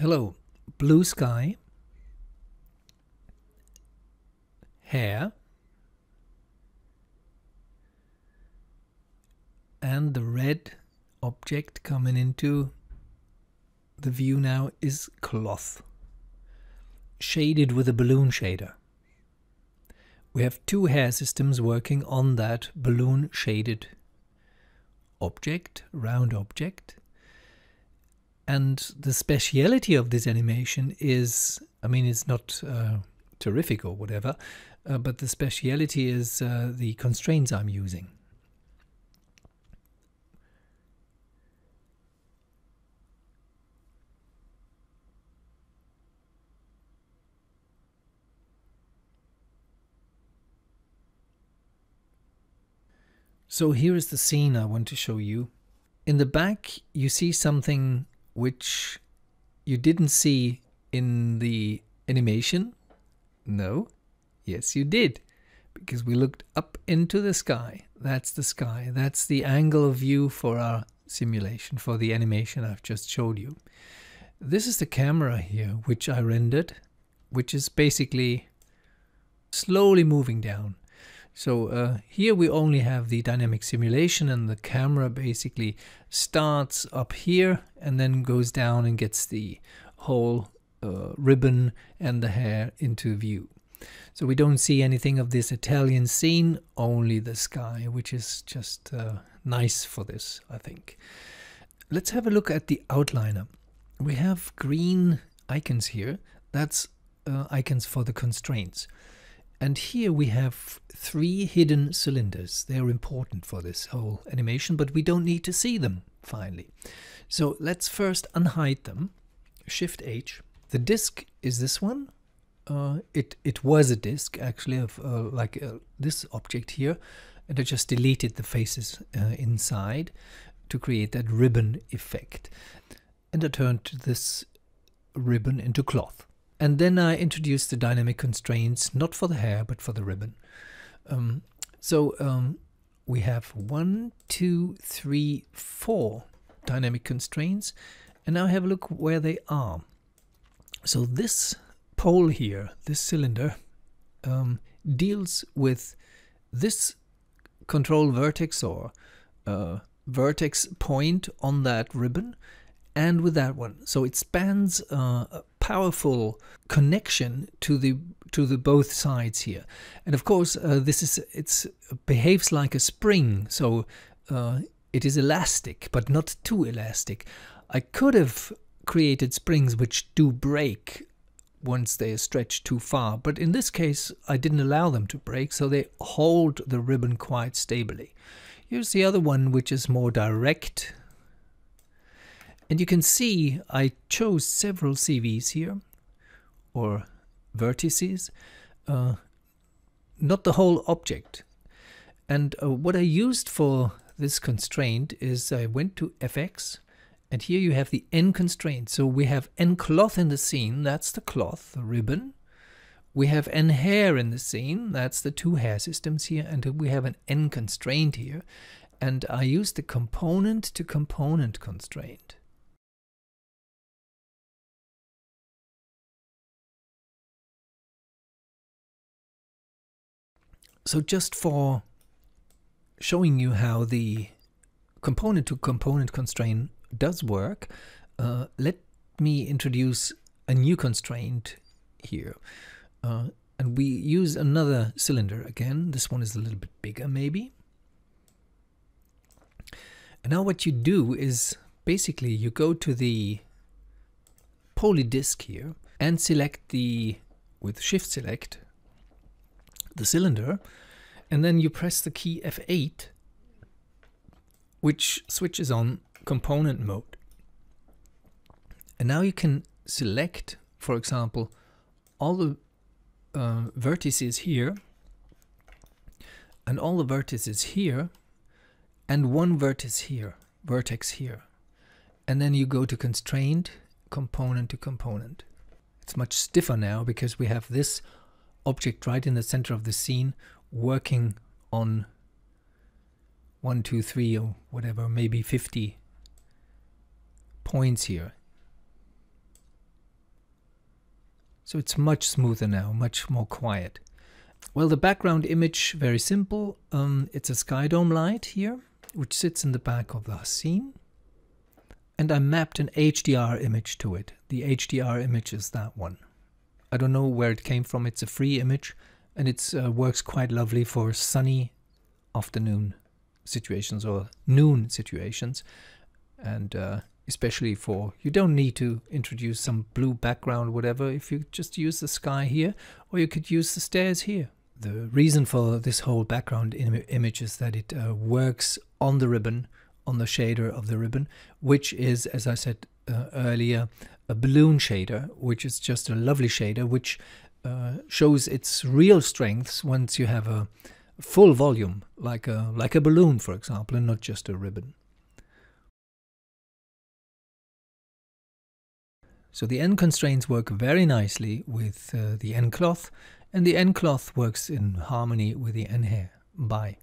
Hello, blue sky, hair, and the red object coming into the view now is cloth, shaded with a balloon shader. We have two hair systems working on that balloon shaded object, round object. And the speciality of this animation is, I mean, it's not uh, terrific or whatever, uh, but the speciality is uh, the constraints I'm using. So here is the scene I want to show you. In the back, you see something which you didn't see in the animation. No. Yes, you did. Because we looked up into the sky. That's the sky. That's the angle of view for our simulation, for the animation I've just showed you. This is the camera here, which I rendered, which is basically slowly moving down. So uh, here we only have the dynamic simulation and the camera basically starts up here and then goes down and gets the whole uh, ribbon and the hair into view. So we don't see anything of this Italian scene, only the sky, which is just uh, nice for this, I think. Let's have a look at the outliner. We have green icons here. That's uh, icons for the constraints. And here we have three hidden cylinders. They're important for this whole animation, but we don't need to see them, finally. So let's first unhide them. Shift H. The disk is this one. Uh, it, it was a disk, actually, of uh, like uh, this object here. And I just deleted the faces uh, inside to create that ribbon effect. And I turned this ribbon into cloth. And then I introduced the dynamic constraints, not for the hair, but for the ribbon. Um, so um, we have one, two, three, four dynamic constraints. And now have a look where they are. So this pole here, this cylinder, um, deals with this control vertex or uh, vertex point on that ribbon and with that one. So it spans uh, powerful connection to the to the both sides here. And of course, uh, this is it's behaves like a spring, so uh, it is elastic, but not too elastic. I could have created springs which do break once they are stretched too far, but in this case, I didn't allow them to break, so they hold the ribbon quite stably. Here's the other one, which is more direct and you can see I chose several CVs here, or vertices, uh, not the whole object. And uh, what I used for this constraint is I went to FX, and here you have the nConstraint. So we have nCloth in the scene, that's the cloth, the ribbon. We have nHair in the scene, that's the two hair systems here, and we have an nConstraint here. And I use the component to component constraint. So just for showing you how the component to component constraint does work, uh, let me introduce a new constraint here. Uh, and we use another cylinder again. This one is a little bit bigger maybe. And now what you do is basically you go to the poly disk here and select the, with shift select, the cylinder and then you press the key F8 which switches on component mode. And now you can select, for example, all the uh, vertices here and all the vertices here and one vertex here, vertex here. And then you go to constraint, component to component. It's much stiffer now because we have this object right in the center of the scene working on one, two, three, or whatever, maybe 50 points here. So it's much smoother now, much more quiet. Well, the background image, very simple. Um, it's a sky dome light here, which sits in the back of the scene. And I mapped an HDR image to it. The HDR image is that one. I don't know where it came from. It's a free image and it uh, works quite lovely for sunny afternoon situations or noon situations. And uh, especially for, you don't need to introduce some blue background, whatever, if you just use the sky here, or you could use the stairs here. The reason for this whole background Im image is that it uh, works on the ribbon, on the shader of the ribbon, which is, as I said uh, earlier, a balloon shader, which is just a lovely shader, which uh, shows its real strengths once you have a full volume, like a, like a balloon, for example, and not just a ribbon. So the nConstraints work very nicely with uh, the nCloth, and the nCloth works in harmony with the nHair. Bye.